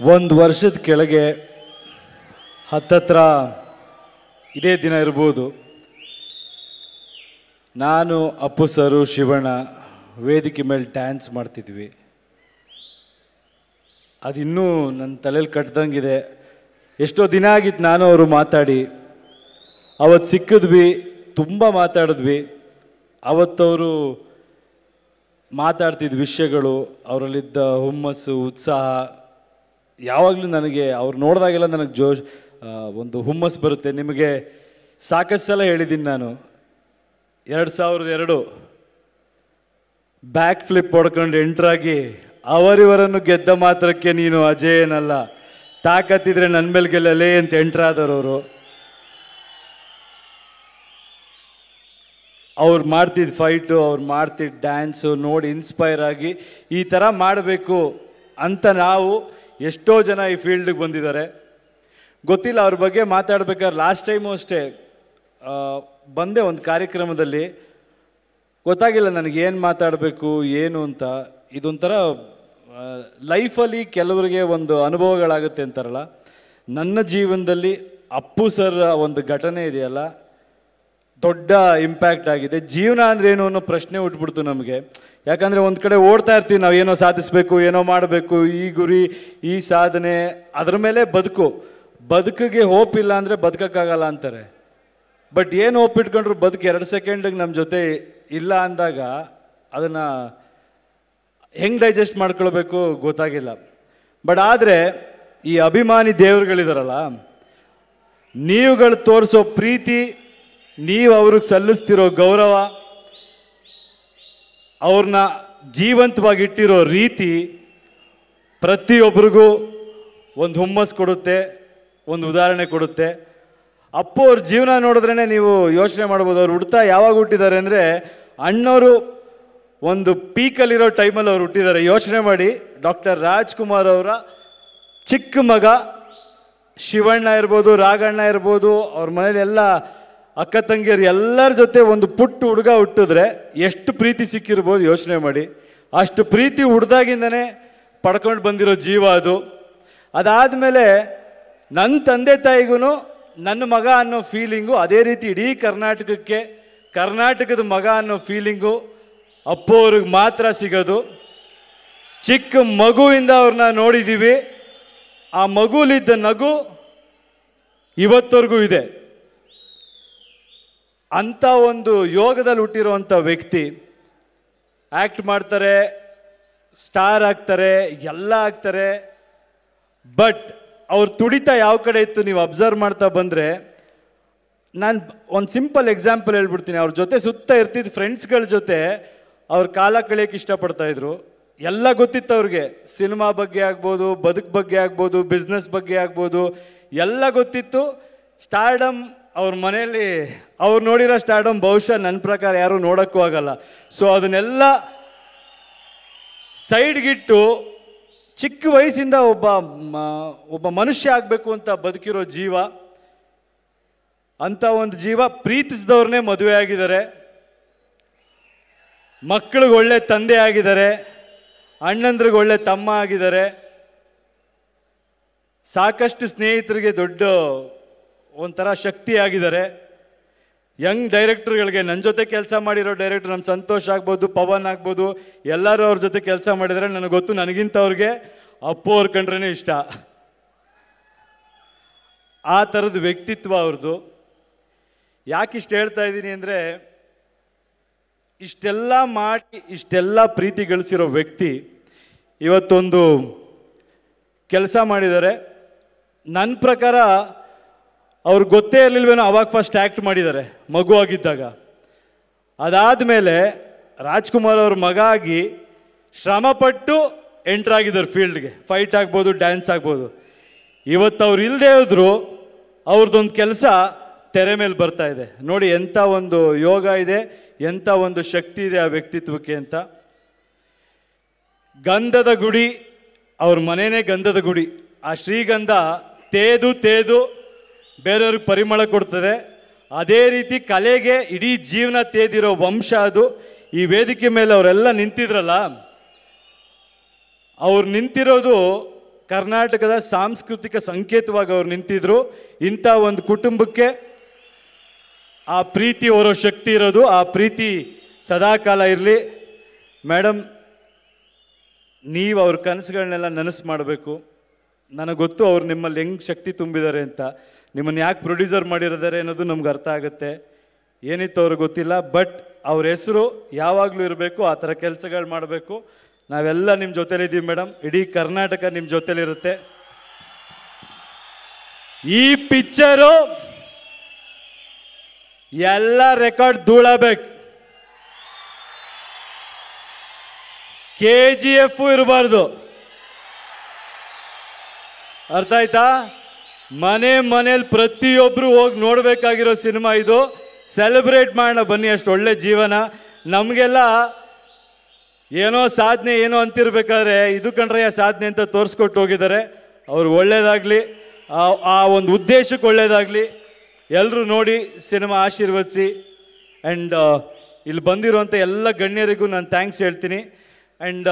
ಒಂದು ವರ್ಷದ ಕೆಳಗೆ ಹತ್ತತ್ರ ಇದೇ ದಿನ ಇರ್ಬೋದು. ನಾನು, ಅಪ್ಪು ಸರು, ಶಿವಣ್ಣ ವೇದಿಕೆ ಮೇಲೆ ಡ್ಯಾನ್ಸ್ ಮಾಡ್ತಿದ್ವಿ. ಅದಿನ್ನೂ ನನ್ನ ತಲೆಯಲ್ಲಿ ಕಟ್ದಂಗಿದೆ. ಎಷ್ಟೋ ದಿನ ಆಗಿತ್ತು ನಾನು ಅವರು ಮಾತಾಡಿ. ಅವತ್ತು ಸಿಕ್ಕಿದ್ವಿ, ತುಂಬ ಮಾತಾಡಿದ್ವಿ. ಅವತ್ತವರು ಮಾತಾಡ್ತಿದ್ದ ವಿಷಯಗಳು, ಅವರಲ್ಲಿದ್ದ ಹುಮ್ಮಸ್ಸು, ಉತ್ಸಾಹ ಯಾವಾಗಲೂ ನನಗೆ ಅವ್ರು ನೋಡಿದಾಗೆಲ್ಲ ನನಗೆ ಜೋಶ್ ಒಂದು ಹುಮ್ಮಸ್ ಬರುತ್ತೆ. ನಿಮಗೆ ಸಾಕಷ್ಟು ಸಲ ಹೇಳಿದ್ದೀನಿ ನಾನು. ಎರಡು ಸಾವಿರದ ಎರಡು ಬ್ಯಾಕ್ ಫ್ಲಿಪ್ ಹೊಡ್ಕೊಂಡು ಎಂಟ್ರಾಗಿ ಅವರಿವರನ್ನು ಗೆದ್ದ ಮಾತ್ರಕ್ಕೆ ನೀನು ಅಜೇಯನಲ್ಲ. ತಾಕತ್ತಿದ್ರೆ ನನ್ನ ಮೇಲೆ ಗೆಲ್ಲಲೇ ಅಂತ ಎಂಟ್ರಾದರವರು ಅವ್ರು. ಮಾಡ್ತಿದ್ದ ಫೈಟು ಅವ್ರು ಮಾಡ್ತಿದ್ದ ಡ್ಯಾನ್ಸು ನೋಡಿ ಇನ್ಸ್ಪೈರ್ ಆಗಿ ಈ ಥರ ಮಾಡಬೇಕು ಅಂತ ನಾವು ಎಷ್ಟೋ ಜನ ಈ ಫೀಲ್ಡಿಗೆ ಬಂದಿದ್ದಾರೆ. ಗೊತ್ತಿಲ್ಲ ಅವ್ರ ಬಗ್ಗೆ ಮಾತಾಡ್ಬೇಕಾದ್ರೆ ಲಾಸ್ಟ್ ಟೈಮು ಅಷ್ಟೇ ಬಂದೆ ಒಂದು ಕಾರ್ಯಕ್ರಮದಲ್ಲಿ. ಗೊತ್ತಾಗಿಲ್ಲ ನನಗೆ ಏನು ಮಾತಾಡಬೇಕು, ಏನು ಅಂತ. ಇದೊಂಥರ ಲೈಫಲ್ಲಿ ಕೆಲವರಿಗೆ ಒಂದು ಅನುಭವಗಳಾಗುತ್ತೆ ಅಂತಾರಲ್ಲ. ನನ್ನ ಜೀವನದಲ್ಲಿ ಅಪ್ಪು ಸರ್ ಒಂದು ಘಟನೆ ಇದೆಯಲ್ಲ, ದೊಡ್ಡ ಇಂಪ್ಯಾಕ್ಟ್ ಆಗಿದೆ. ಜೀವನ ಅಂದ್ರೆ ಏನು ಅನ್ನೋ ಪ್ರಶ್ನೆ ಉಟ್ಬಿಡ್ತು ನಮಗೆ. ಯಾಕಂದರೆ ಒಂದು ಕಡೆ ಓಡ್ತಾ ಇರ್ತೀವಿ, ನಾವು ಏನೋ ಸಾಧಿಸಬೇಕು, ಏನೋ ಮಾಡಬೇಕು, ಈ ಗುರಿ, ಈ ಸಾಧನೆ, ಅದ್ರ ಮೇಲೆ ಬದುಕು. ಬದುಕಿಗೆ ಹೋಪ್ ಇಲ್ಲ ಅಂದರೆ ಬದುಕೋಕ್ಕಾಗಲ್ಲ ಅಂತಾರೆ. ಬಟ್ ಏನು ಹೋಪ್ ಇಟ್ಕೊಂಡ್ರು ಬದುಕು ಎರಡು ಸೆಕೆಂಡಿಗೆ ನಮ್ಮ ಜೊತೆ ಇಲ್ಲ ಅಂದಾಗ ಅದನ್ನು ಹೆಂಗೆ ಡೈಜೆಸ್ಟ್ ಮಾಡ್ಕೊಳ್ಬೇಕು ಗೊತ್ತಾಗಿಲ್ಲ. ಬಟ್ ಆದರೆ ಈ ಅಭಿಮಾನಿ ದೇವರುಗಳಿದಾರಲ್ಲ, ನೀವುಗಳು ತೋರಿಸೋ ಪ್ರೀತಿ, ನೀವು ಅವ್ರಿಗೆ ಸಲ್ಲಿಸ್ತಿರೋ ಗೌರವ ಅವ್ರನ್ನ ಜೀವಂತವಾಗಿ ಇಟ್ಟಿರೋ ರೀತಿ ಪ್ರತಿಯೊಬ್ಬರಿಗೂ ಒಂದು ಹುಮ್ಮಸ್ ಕೊಡುತ್ತೆ, ಒಂದು ಉದಾಹರಣೆ ಕೊಡುತ್ತೆ. ಅಪ್ಪು ಅವ್ರ ಜೀವನ ನೋಡಿದ್ರೇ ನೀವು ಯೋಚನೆ ಮಾಡ್ಬೋದು, ಅವ್ರು ಹುಡ್ತಾ ಯಾವಾಗ ಹುಟ್ಟಿದ್ದಾರೆ ಅಂದರೆ ಅಣ್ಣವರು ಒಂದು ಪೀಕಲ್ಲಿರೋ ಟೈಮಲ್ಲಿ ಅವ್ರು ಹುಟ್ಟಿದ್ದಾರೆ. ಯೋಚನೆ ಮಾಡಿ, ಡಾಕ್ಟರ್ ರಾಜ್ಕುಮಾರ್ ಅವರ ಚಿಕ್ಕ ಮಗ ಶಿವಣ್ಣ ಇರ್ಬೋದು, ರಾಗಣ್ಣ ಇರ್ಬೋದು, ಅವ್ರ ಮನೇಲಿ ಎಲ್ಲ ಅಕ್ಕ ತಂಗಿಯರು ಎಲ್ಲರ ಜೊತೆ ಒಂದು ಪುಟ್ಟ ಹುಡುಗ ಹುಟ್ಟಿದ್ರೆ ಎಷ್ಟು ಪ್ರೀತಿ ಸಿಕ್ಕಿರ್ಬೋದು ಯೋಚನೆ ಮಾಡಿ. ಅಷ್ಟು ಪ್ರೀತಿ ಹುಡ್ದಾಗಿಂದನೇ ಪಡ್ಕೊಂಡು ಬಂದಿರೋ ಜೀವ ಅದು. ಅದಾದಮೇಲೆ ನನ್ನ ತಂದೆ ತಾಯಿಗೂ ನನ್ನ ಮಗ ಅನ್ನೋ ಫೀಲಿಂಗು ಅದೇ ರೀತಿ ಇಡೀ ಕರ್ನಾಟಕಕ್ಕೆ, ಕರ್ನಾಟಕದ ಮಗ ಅನ್ನೋ ಫೀಲಿಂಗು ಅಪ್ಪವ್ರಿಗೆ ಮಾತ್ರ ಸಿಗೋದು. ಚಿಕ್ಕ ಮಗುವಿಂದ ಅವ್ರನ್ನ ನೋಡಿದ್ದೀವಿ ಆ ಮಗುಲಿದ್ದ ನಗು ಇವತ್ತವರೆಗೂ ಇದೆ. ಅಂಥ ಒಂದು ಯೋಗದಲ್ಲಿ ಹುಟ್ಟಿರುವಂಥ ವ್ಯಕ್ತಿ ಆ್ಯಕ್ಟ್ ಮಾಡ್ತಾರೆ, ಸ್ಟಾರ್ ಆಗ್ತಾರೆ, ಎಲ್ಲ ಆಗ್ತಾರೆ. ಬಟ್ ಅವ್ರ ತುಡಿತ ಯಾವ ಕಡೆ ಇತ್ತು ನೀವು ಅಬ್ಸರ್ವ್ ಮಾಡ್ತಾ ಬಂದರೆ, ನಾನು ಒಂದು ಸಿಂಪಲ್ ಎಕ್ಸಾಂಪಲ್ ಹೇಳ್ಬಿಡ್ತೀನಿ. ಅವ್ರ ಜೊತೆ ಸುತ್ತ ಇರ್ತಿದ್ದ ಫ್ರೆಂಡ್ಸ್ಗಳ ಜೊತೆ ಅವ್ರ ಕಾಲ ಕಳಿಯೋಕೆ ಇಷ್ಟಪಡ್ತಾ ಇದ್ರು. ಎಲ್ಲ ಗೊತ್ತಿತ್ತು ಅವ್ರಿಗೆ. ಸಿನಿಮಾ ಬಗ್ಗೆ ಆಗ್ಬೋದು, ಬದುಕು ಬಗ್ಗೆ ಆಗ್ಬೋದು ಬಿಸ್ನೆಸ್ ಬಗ್ಗೆ ಆಗ್ಬೋದು, ಎಲ್ಲ ಗೊತ್ತಿತ್ತು. ಸ್ಟಾರ್ಡಮ್ ಅವ್ರ ಮನೆಯಲ್ಲಿ ಅವ್ರು ನೋಡಿರೋ ಸ್ಟಾರ್ಡಮ್ ಬಹುಶಃ ನನ್ನ ಪ್ರಕಾರ ಯಾರೂ ನೋಡೋಕ್ಕೂ ಆಗಲ್ಲ. ಸೊ ಅದನ್ನೆಲ್ಲ ಸೈಡ್ಗಿಟ್ಟು ಚಿಕ್ಕ ವಯಸ್ಸಿಂದ ಒಬ್ಬ ಒಬ್ಬ ಮನುಷ್ಯ ಆಗಬೇಕು ಅಂತ ಬದುಕಿರೋ ಜೀವ, ಅಂತ ಒಂದು ಜೀವ ಪ್ರೀತಿಸಿದವ್ರನ್ನೇ ಮದುವೆ ಆಗಿದ್ದಾರೆ. ಮಕ್ಕಳಿಗೆ ಒಳ್ಳೆ ತಂದೆ ಆಗಿದ್ದಾರೆ. ಅಣ್ಣಂದ್ರಿಗೆ ಒಳ್ಳೆ ತಮ್ಮ ಆಗಿದ್ದಾರೆ. ಸಾಕಷ್ಟು ಸ್ನೇಹಿತರಿಗೆ ದೊಡ್ಡ ಒಂಥರ ಶಕ್ತಿ ಆಗಿದ್ದಾರೆ ಯಂಗ್ ಡೈರೆಕ್ಟ್ರುಗಳಿಗೆ ನನ್ನ ಜೊತೆ ಕೆಲಸ ಮಾಡಿರೋ ಡೈರೆಕ್ಟರ್ ನಮ್ಮ ಸಂತೋಷ್ ಆಗ್ಬೋದು, ಪವನ್ ಆಗ್ಬೋದು, ಎಲ್ಲರೂ ಅವ್ರ ಜೊತೆ ಕೆಲಸ ಮಾಡಿದರೆ ನನಗೆ ಗೊತ್ತು ನನಗಿಂತ ಅವ್ರಿಗೆ ಅಪ್ಪು ಅವ್ರ ಕಂಡ್ರೇ ಇಷ್ಟ. ಆ ಥರದ ವ್ಯಕ್ತಿತ್ವ ಅವ್ರದ್ದು ಯಾಕೆ ಇಷ್ಟು ಹೇಳ್ತಾ ಇದ್ದೀನಿ ಅಂದರೆ, ಇಷ್ಟೆಲ್ಲ ಮಾಡಿ, ಇಷ್ಟೆಲ್ಲ ಪ್ರೀತಿ ಗಳಿಸಿರೋ ವ್ಯಕ್ತಿ ಇವತ್ತೊಂದು ಕೆಲಸ ಮಾಡಿದ್ದಾರೆ. ನನ್ನ ಪ್ರಕಾರ ಅವ್ರಿಗೆ ಗೊತ್ತೇ ಇರಲಿಲ್ವೇನೋ ಅವಾಗ ಫಸ್ಟ್ ಆ್ಯಕ್ಟ್ ಮಾಡಿದ್ದಾರೆ, ಮಗು ಆಗಿದ್ದಾಗ. ಅದಾದಮೇಲೆ ರಾಜ್ಕುಮಾರ್ ಅವ್ರ ಮಗ ಆಗಿ ಶ್ರಮಪಟ್ಟು ಎಂಟ್ರಾಗಿದ್ದಾರೆ ಫೀಲ್ಡ್ಗೆ ಫೈಟ್ ಆಗ್ಬೋದು ಡ್ಯಾನ್ಸ್ ಆಗ್ಬೋದು. ಇವತ್ತು ಅವ್ರು ಇಲ್ಲದೆ ಹೋದ್ರು ಅವ್ರದ್ದೊಂದು ಕೆಲಸ ತೆರೆ ಮೇಲೆ ಬರ್ತಾ ಇದೆ. ನೋಡಿ ಎಂಥ ಒಂದು ಯೋಗ ಇದೆ ಎಂಥ ಒಂದು ಶಕ್ತಿ ಇದೆ ಆ ವ್ಯಕ್ತಿತ್ವಕ್ಕೆ ಅಂತ. ಗಂಧದ ಗುಡಿ, ಅವ್ರ ಮನೆಯೇ ಗಂಧದ ಗುಡಿ. ಆ ಶ್ರೀಗಂಧ ತೇದು ತೇದು ಬೇರೆಯವ್ರಿಗೆ ಪರಿಮಳ ಕೊಡ್ತದೆ. ಅದೇ ರೀತಿ ಕಲೆಗೆ ಇಡೀ ಜೀವನ ತೇದಿರೋ ವಂಶ ಅದು. ಈ ವೇದಿಕೆ ಮೇಲೆ ಅವರೆಲ್ಲ ನಿಂತಿದ್ರಲ್ಲ, ಅವ್ರು ನಿಂತಿರೋದು ಕರ್ನಾಟಕದ ಸಾಂಸ್ಕೃತಿಕ ಸಂಕೇತವಾಗಿ ಅವ್ರು ನಿಂತಿದ್ರು. ಇಂಥ ಒಂದು ಕುಟುಂಬಕ್ಕೆ ಆ ಪ್ರೀತಿ ಓರೋ ಶಕ್ತಿ ಇರೋದು. ಆ ಪ್ರೀತಿ ಸದಾಕಾಲ ಇರಲಿ. ಮೇಡಮ್ ನೀವು ಅವ್ರ ಕನಸುಗಳನ್ನೆಲ್ಲ ನನಸು ಮಾಡಬೇಕು. ನನಗೆ ಗೊತ್ತು ಅವ್ರು ನಿಮ್ಮಲ್ಲಿ ಹೆಂಗೆ ಶಕ್ತಿ ತುಂಬಿದ್ದಾರೆ ಅಂತ. ನಿಮ್ಮನ್ನು ಯಾಕೆ ಪ್ರೊಡ್ಯೂಸರ್ ಮಾಡಿರಿದ್ದಾರೆ ಅನ್ನೋದು ನಮ್ಗೆ ಅರ್ಥ ಆಗುತ್ತೆ. ಏನಿತ್ತು ಅವ್ರಿಗೆ ಗೊತ್ತಿಲ್ಲ ಬಟ್ ಅವ್ರ ಹೆಸರು ಯಾವಾಗಲೂ ಇರಬೇಕು, ಆ ಥರ ಕೆಲಸಗಳು ಮಾಡಬೇಕು. ನಾವೆಲ್ಲ ನಿಮ್ಮ ಜೊತೇಲಿದ್ದೀವಿ ಮೇಡಮ್ ಇಡೀ ಕರ್ನಾಟಕ ನಿಮ್ಮ ಜೊತೇಲಿರುತ್ತೆ ಈ ಪಿಕ್ಚರು ಎಲ್ಲ ರೆಕಾರ್ಡ್ ಧೂಳಬೇಕು ಕೆ ಜಿ ಎಫ್ ಇರಬಾರ್ದು. ಅರ್ಥ ಆಯ್ತಾ? ಮನೆ ಮನೇಲಿ ಪ್ರತಿಯೊಬ್ಬರು ಹೋಗಿ ನೋಡಬೇಕಾಗಿರೋ ಸಿನಿಮಾ ಇದು. ಸೆಲೆಬ್ರೇಟ್ ಮಾಡೋಣ ಬನ್ನಿ, ಅಷ್ಟು ಒಳ್ಳೆ ಜೀವನ. ನಮಗೆಲ್ಲ ಏನೋ ಸಾಧನೆ ಏನೋ ಅಂತಿರ್ಬೇಕಾದ್ರೆ ಇದು ಕಣ್ರಯ್ಯ ಸಾಧನೆ ಅಂತ ತೋರಿಸ್ಕೊಟ್ಟು ಹೋಗಿದ್ದಾರೆ. ಅವ್ರು ಒಳ್ಳೇದಾಗಲಿ, ಆ ಒಂದು ಉದ್ದೇಶಕ್ಕೆ ಒಳ್ಳೇದಾಗಲಿ. ಎಲ್ಲರೂ ನೋಡಿ ಸಿನಿಮಾ ಆಶೀರ್ವದಿಸಿ. ಆ್ಯಂಡ್ ಇಲ್ಲಿ ಬಂದಿರುವಂಥ ಎಲ್ಲ ಗಣ್ಯರಿಗೂ ನಾನು ಥ್ಯಾಂಕ್ಸ್ ಹೇಳ್ತೀನಿ. ಆ್ಯಂಡ್